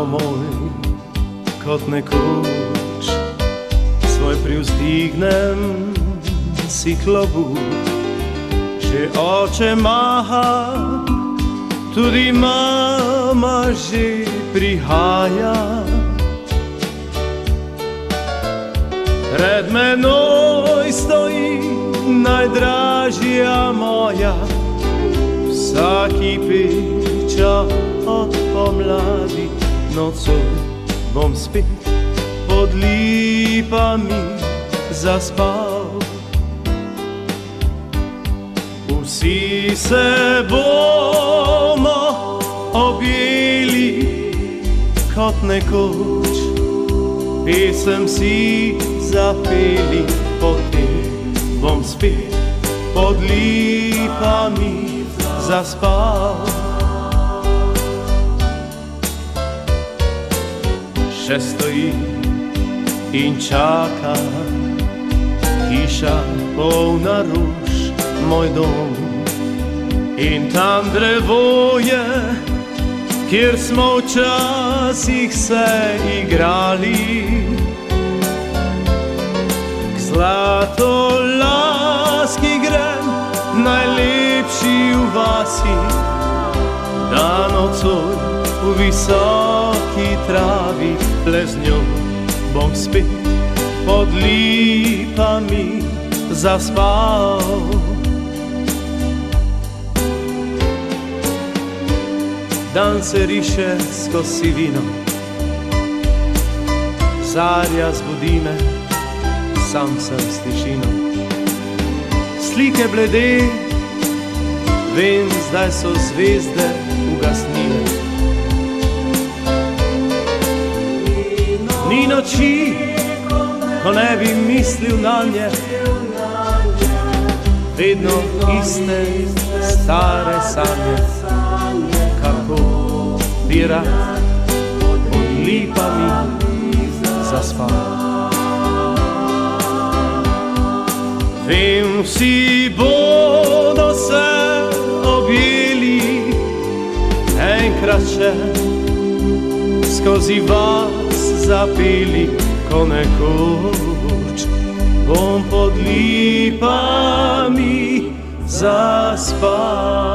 Pozdrav moj, kot nekoč, svoj privzdignem si klobu. Če oče maha, tudi mama že prihaja. Pred menoj stoji najdražja moja, vsaki peča od pomladi, nocoj bom spet pod lipami zaspal. Vsi se bomo objeli kot nekoč, pesem si zapeli, potem bom spet pod lipami zaspal. Še stoji in čaka, hiša polna ruš, moj dom. In tam drevo je, kjer smo včasih se igrali. K zlato laski grem, najlepši v vasi, da nocoj v visoki travi le z njo bom spet pod lipami zaspal. Dan se riše skozi vino, zarja zbudi me, sam sem s tišino. Slike blede, vem, zdaj so zvezde ko ne bi mislil na nje, vedno iste stare sanje, kako bi rad pod lipami zaspal. Vem, vsi bodo se objeli enkrat še skozi vas zapeli, ko nekoč bom pod lipami zaspal.